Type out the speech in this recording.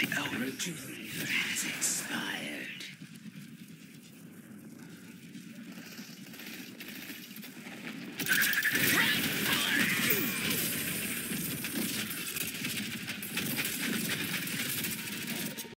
the hour.